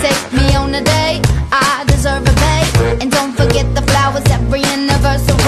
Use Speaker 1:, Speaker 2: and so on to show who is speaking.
Speaker 1: Take me on a date, I deserve a date. And don't forget the flowers every anniversary.